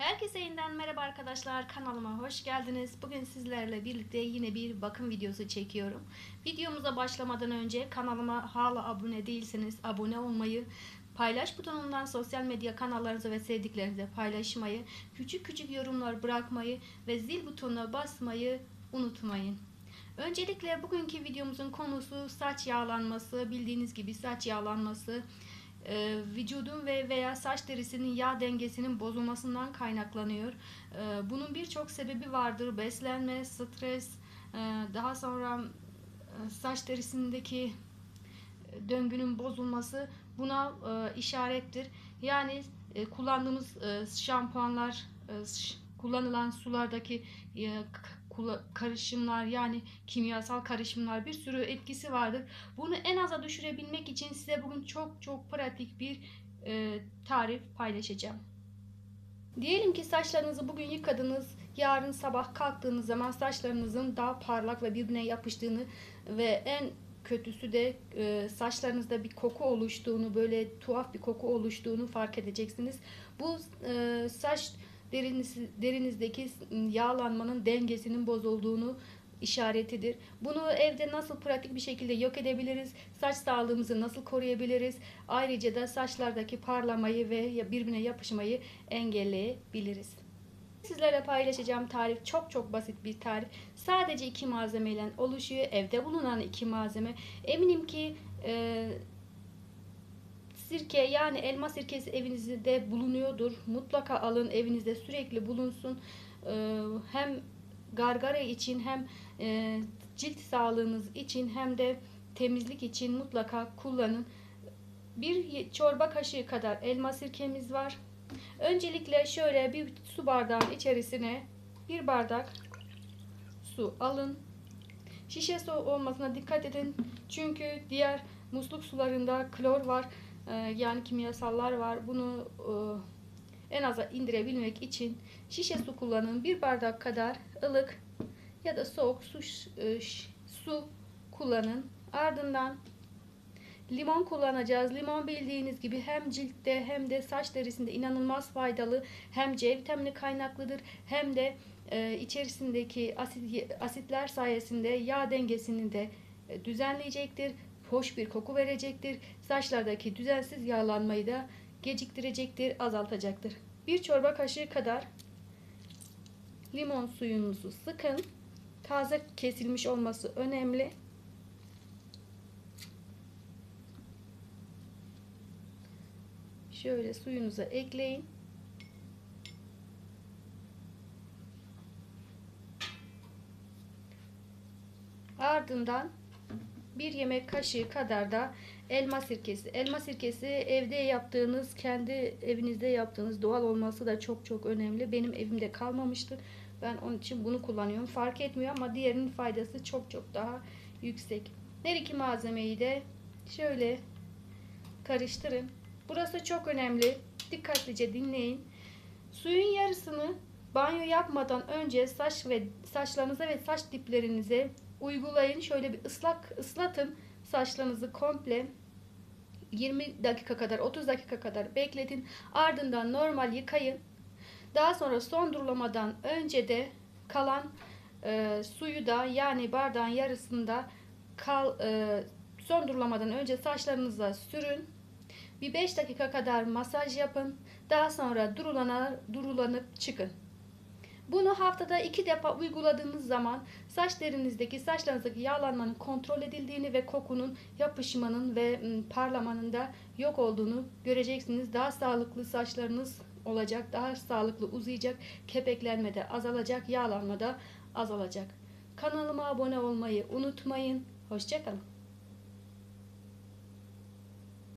Herkese yeniden merhaba arkadaşlar kanalıma hoş geldiniz. Bugün sizlerle birlikte yine bir bakım videosu çekiyorum. Videomuza başlamadan önce kanalıma hala abone değilseniz abone olmayı, paylaş butonundan sosyal medya kanallarınızı ve sevdiklerinize paylaşmayı, küçük küçük yorumlar bırakmayı ve zil butonuna basmayı unutmayın. Öncelikle bugünkü videomuzun konusu saç yağlanması. Bildiğiniz gibi saç yağlanması e, vücudun ve veya saç derisinin yağ dengesinin bozulmasından kaynaklanıyor. E, bunun birçok sebebi vardır. Beslenme, stres, e, daha sonra saç derisindeki döngünün bozulması buna e, işarettir. Yani kullandığımız şampuanlar, kullanılan sulardaki karışımlar yani kimyasal karışımlar bir sürü etkisi vardır. Bunu en aza düşürebilmek için size bugün çok çok pratik bir e, tarif paylaşacağım. Diyelim ki saçlarınızı bugün yıkadınız. Yarın sabah kalktığınız zaman saçlarınızın daha parlak ve birbirine yapıştığını ve en kötüsü de e, saçlarınızda bir koku oluştuğunu, böyle tuhaf bir koku oluştuğunu fark edeceksiniz. Bu e, saç deriniz, derinizdeki yağlanmanın dengesinin bozulduğunu işaretidir. Bunu evde nasıl pratik bir şekilde yok edebiliriz? Saç sağlığımızı nasıl koruyabiliriz? Ayrıca da saçlardaki parlamayı ve birbirine yapışmayı engelleyebiliriz. Sizlerle paylaşacağım tarif çok çok basit bir tarif. Sadece iki malzemeyle oluşuyor. Evde bulunan iki malzeme. Eminim ki e, sirke yani elma sirkesi evinizde bulunuyordur. Mutlaka alın evinizde sürekli bulunsun. E, hem gargara için hem e, cilt sağlığınız için hem de temizlik için mutlaka kullanın. Bir çorba kaşığı kadar elma sirkemiz var. Öncelikle şöyle bir su bardağın içerisine bir bardak su alın. Şişe su olmasına dikkat edin. Çünkü diğer musluk sularında klor var. Ee, yani kimyasallar var. Bunu e, en aza indirebilmek için şişe su kullanın. Bir bardak kadar ılık ya da soğuk su, e, su kullanın. Ardından Limon kullanacağız. Limon bildiğiniz gibi hem ciltte hem de saç derisinde inanılmaz faydalı. Hem C vitamini kaynaklıdır hem de e, içerisindeki asit, asitler sayesinde yağ dengesini de düzenleyecektir. Hoş bir koku verecektir. Saçlardaki düzensiz yağlanmayı da geciktirecektir, azaltacaktır. Bir çorba kaşığı kadar limon suyunuzu sıkın. Taze kesilmiş olması önemli. Şöyle suyunuza ekleyin. Ardından bir yemek kaşığı kadar da elma sirkesi. Elma sirkesi evde yaptığınız, kendi evinizde yaptığınız doğal olması da çok çok önemli. Benim evimde kalmamıştı. Ben onun için bunu kullanıyorum. Fark etmiyor ama diğerinin faydası çok çok daha yüksek. Her iki malzemeyi de şöyle karıştırın. Burası çok önemli. Dikkatlice dinleyin. Suyun yarısını banyo yapmadan önce saç ve saçlarınıza ve saç diplerinize uygulayın. Şöyle bir ıslak ıslatın saçlarınızı komple. 20 dakika kadar 30 dakika kadar bekletin. Ardından normal yıkayın. Daha sonra son durulamadan önce de kalan e, suyu da yani bardağın yarısında kal, e, son durulamadan önce saçlarınıza sürün. Bir 5 dakika kadar masaj yapın. Daha sonra durulana, durulanıp çıkın. Bunu haftada iki defa uyguladığınız zaman saç derinizdeki saçlarınızdaki yağlanmanın kontrol edildiğini ve kokunun yapışmanın ve parlamanın da yok olduğunu göreceksiniz. Daha sağlıklı saçlarınız olacak, daha sağlıklı uzayacak, kepeklenme de azalacak, yağlanma da azalacak. Kanalıma abone olmayı unutmayın. Hoşçakalın.